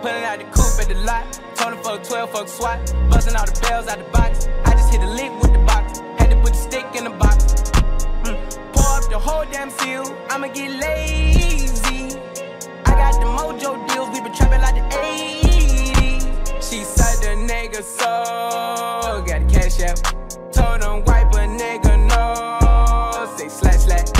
Pulling out the coupe at the lot. Told him fuck 12, fuck SWAT. Busting all the bells out the box. I just hit a lick with the box. Had to put the stick in the box. Mm. Pour up the whole damn seal. I'ma get lazy. I got the mojo deals. We been trapping like the 80s. She said the nigga so. Got the cash out. Told him wipe a nigga no. Say slash slash.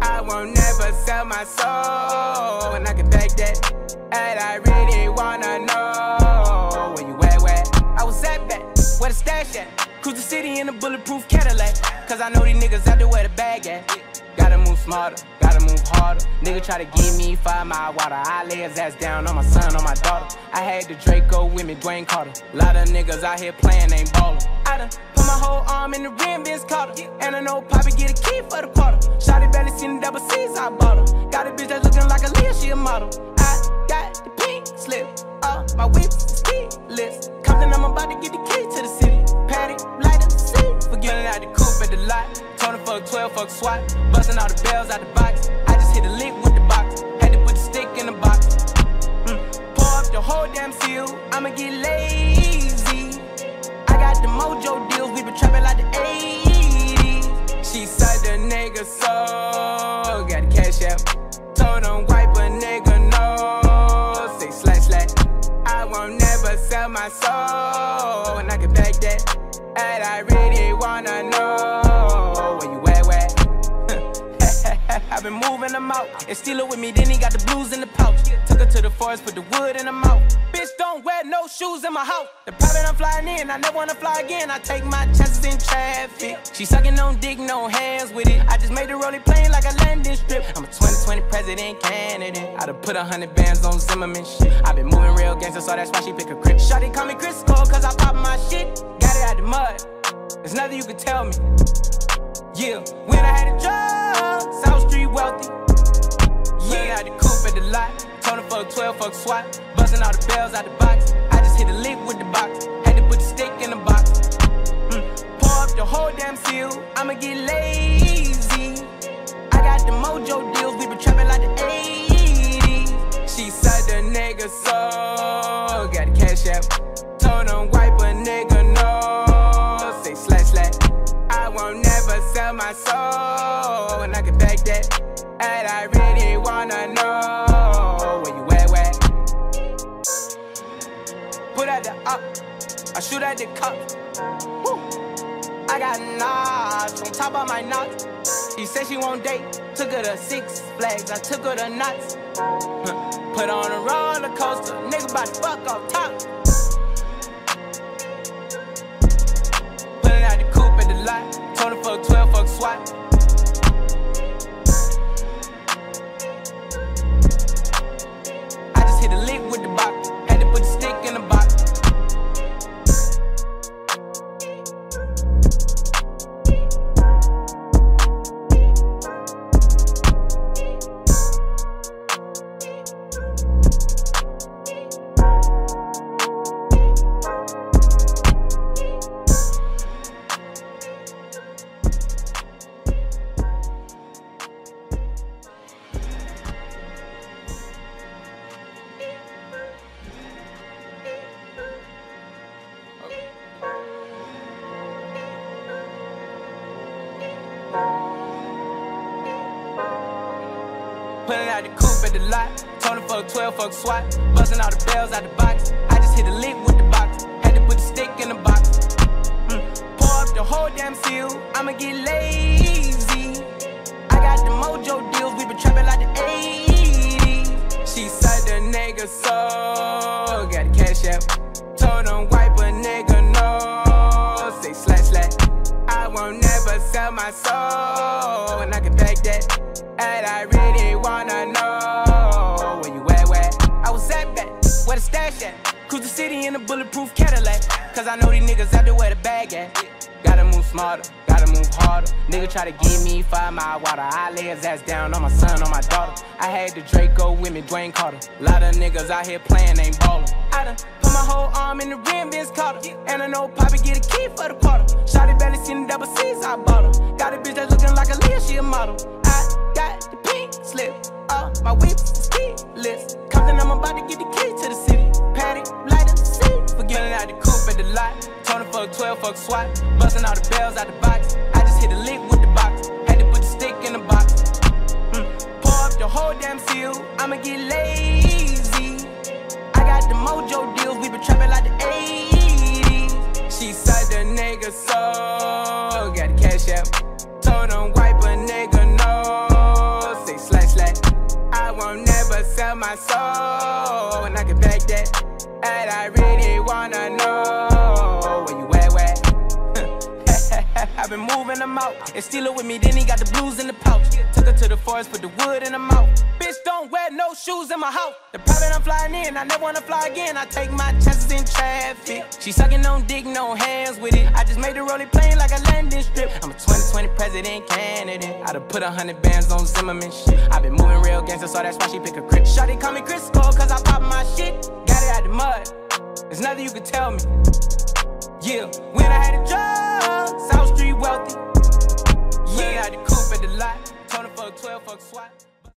I won't never sell my soul. And I can back that. And I really wanna know where you at, where I was at back, where the stash at. Cruise the city in a bulletproof Cadillac. Cause I know these niggas out there where the bag at. Gotta move smarter, gotta move harder. Nigga try to give me five mile water. I lay his ass down on my son, on my daughter. I had the Draco with me, Dwayne Carter. Lot of niggas out here playing, ain't ballin'. I done put my whole arm in the rim, Vince Carter. And I know Poppy get a key for the quarter. Shotty barely seen the double C's, I bought her. Got a bitch that's looking like a Leah, she a model. My whip's ski list. Compton, I'm about to get the key to the city. Patty, light up seat. Forgetting out the coupe at the lot. Him fuck 12, fuck SWAT. Busting all the bells out the box. I just hit a lick with the box. Had to put the stick in the box. Mm. Pour up the whole damn seal. I'ma get lazy. I got the mojo deals. We been trapping soul. And I can back that. And I really wanna know where you at, where? I've been moving them out. And steal it with me, then he got the blues in the pouch. Took her to the forest, put the wood in the mouth. Don't wear no shoes in my house. The private I'm flying in, I never wanna fly again. I take my chances in traffic. She sucking on dick, no hands with it. I just made the rolling plane like a landing strip. I'm a 2020 president candidate. I done put a hundred bands on Zimmerman shit. i been moving real gangster, so that's why she pick a grip. Shawty call me Chris Cole, cause I pop my shit. Got it out the mud. There's nothing you can tell me. Yeah, when I had a job, him fuck 12, fuck SWAT. Busting all the bells out the box. I just hit a lick with the box. Had to put the stick in the box. Mm. Pour up the whole damn seal. I'ma get lazy. I got the mojo deals. We been trapping like the 80s. She said the nigga so. Got the cash out. Told him wipe a nigga no. Say slash slash. I won't never sell my soul. And I can back that. And I Put at the up, I shoot at the cup. Woo. I got knots on top of my knots. She said she won't date, took her to Six Flags, I took her to nuts. Huh. Put on a roller coaster, nigga about to fuck off top. Out the coupe at the lot. Told him fuck 12, fuck SWAT. Busting all the bells out the box. I just hit a lick with the box. Had to put the stick in the box. Mm. Pour up the whole damn seal. I'ma get lazy. I got the mojo deals. We been trapping like the 80s. She said the nigga so. Got the cash out. Told him wipe a nigga no. Say slash slash. I won't never sell my soul. And I can back that. And I really wanna know where you at, where I was at back, where the stash at. Cruise the city in a bulletproof Cadillac. Cause I know these niggas out there where the bag at. Gotta move smarter, gotta move harder. Nigga try to give me five mile water. I lay his ass down on my son, on my daughter. I had the Draco with me, Dwayne Carter. Lot of niggas out here playing, ain't ballin'. I done put my whole arm in the rim, Vince Carter. And I know Poppy get a key for the quarter. Shotty barely seen the double C's, I bought her. Got a bitch that's looking like a Leah, she a model slip. All my whips keyless. Compton, I'm about to get the key to the city. Patty, light up the seat. Forgetting out the coop at the lot. Tony fuck 12, fuck swap. Busting all the bells out the box. I just hit the lick with the box. Had to put the stick in the box. Mm. Pour up the whole damn seal. I'ma get laid. My soul. And I can back that. And I really wanna know where you at, where? I've been moving them out and steal with me. Then he got the blues in the pouch. Took her to the forest, put the wood in the mouth. Bitch, don't wear no shoes in my house. The private I'm flying in, I never wanna fly again. I take my chances in traffic. She sucking on dick, no hands with it. I just made the rolling plane like a landing strip. I'm a 2020 president candidate. I done put a hundred bands on Zimmerman shit. i been moving real gangster, so that's why she pick a crib. Shotty call me Crisco, cause I pop my shit. Got it out the mud. There's nothing you can tell me. Yeah, when I had a job, South Street wealthy. Yeah, I had the coupe at the lot. Told him fuck 12, fuck SWAT.